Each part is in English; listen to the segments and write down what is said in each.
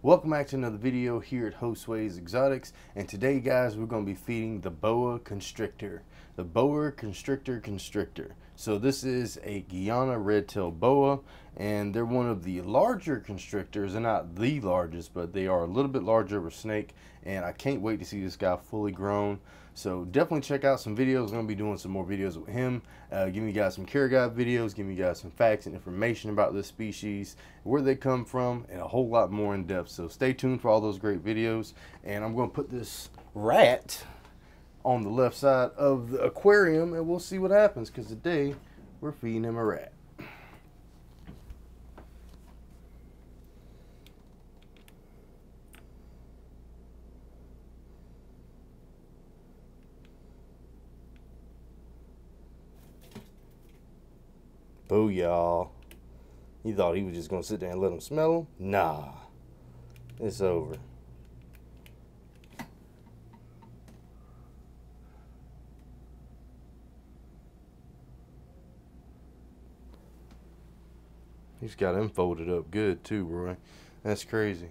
Welcome back to another video here at Josue's Exotics and today guys we're going to be feeding the boa constrictor. The boa constrictor constrictor. So this is a Guyana red-tailed boa and they're one of the larger constrictors. They're not the largest but they are a little bit larger of a snake and I can't wait to see this guy fully grown. So definitely check out some videos. I'm going to be doing some more videos with him. Uh, giving you guys some care guide videos, giving you guys some facts and information about this species, where they come from, and a whole lot more in depth. So stay tuned for all those great videos. And I'm going to put this rat on the left side of the aquarium and we'll see what happens because today we're feeding him a rat. Booyah. You thought he was just going to sit there and let him smell him? Nah. It's over. He's got him folded up good too, Roy. That's crazy.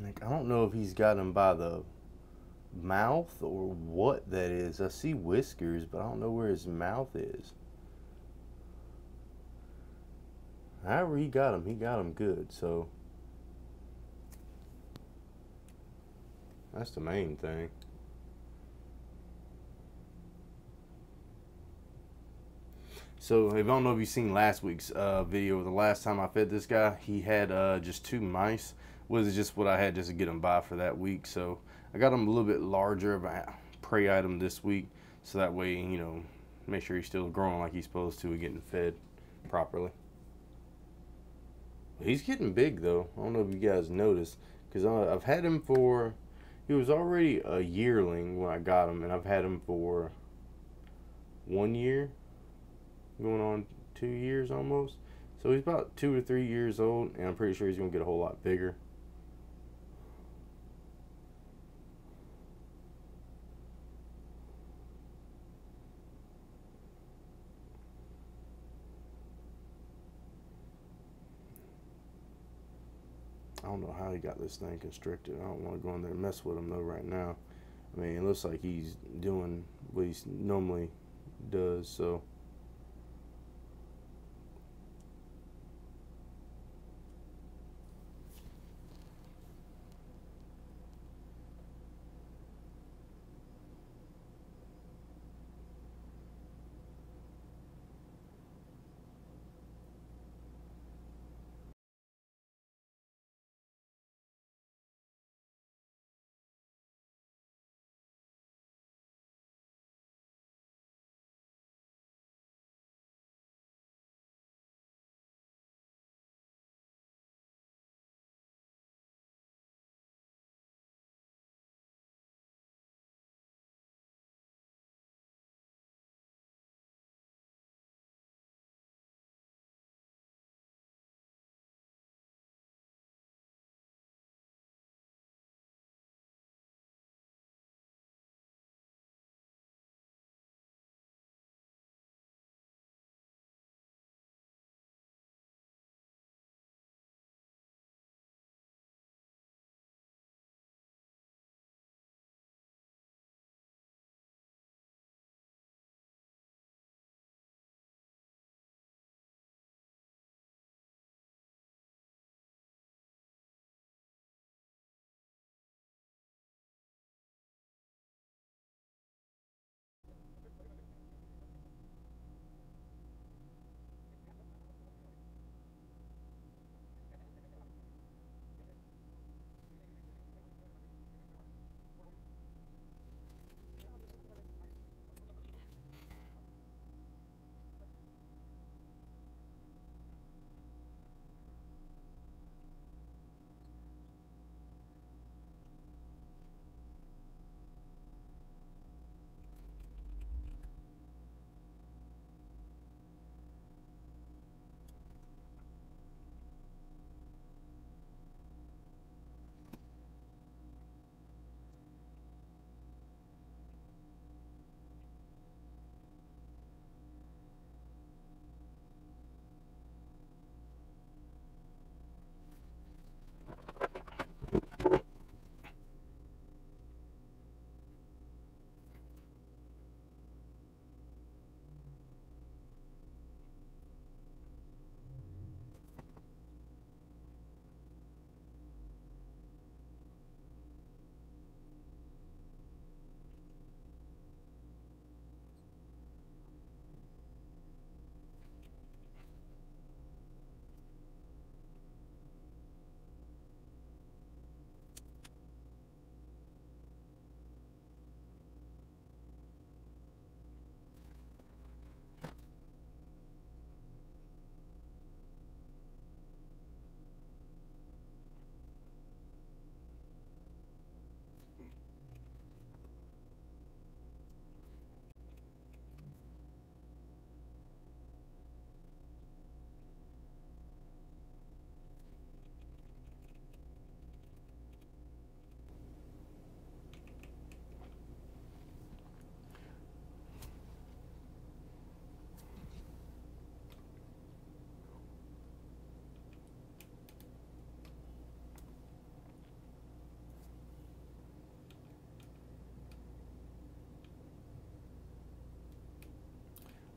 Like, I don't know if he's got him by the mouth or what that is. I see whiskers, but I don't know where his mouth is. However he got him, he got him good, so that's the main thing. So, I don't know if you've seen last week's uh, video, the last time I fed this guy, he had uh, just two mice. Was just what I had just to get him by for that week. So, I got him a little bit larger of a prey item this week. So that way, you know, make sure he's still growing like he's supposed to and getting fed properly. He's getting big though. I don't know if you guys noticed. Because I've had him for, he was already a yearling when I got him. And I've had him for one year going on two years almost. So he's about two or three years old, and I'm pretty sure he's going to get a whole lot bigger. I don't know how he got this thing constricted. I don't want to go in there and mess with him though right now. I mean, it looks like he's doing what he normally does, so.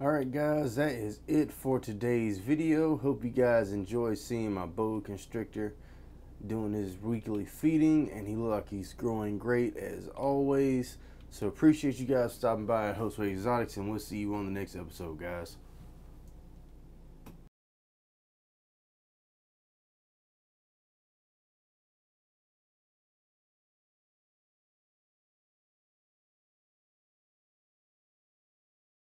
Alright guys, that is it for today's video. Hope you guys enjoy seeing my boa constrictor doing his weekly feeding and he look like he's growing great as always. So appreciate you guys stopping by at Josue Exotics and we'll see you on the next episode guys.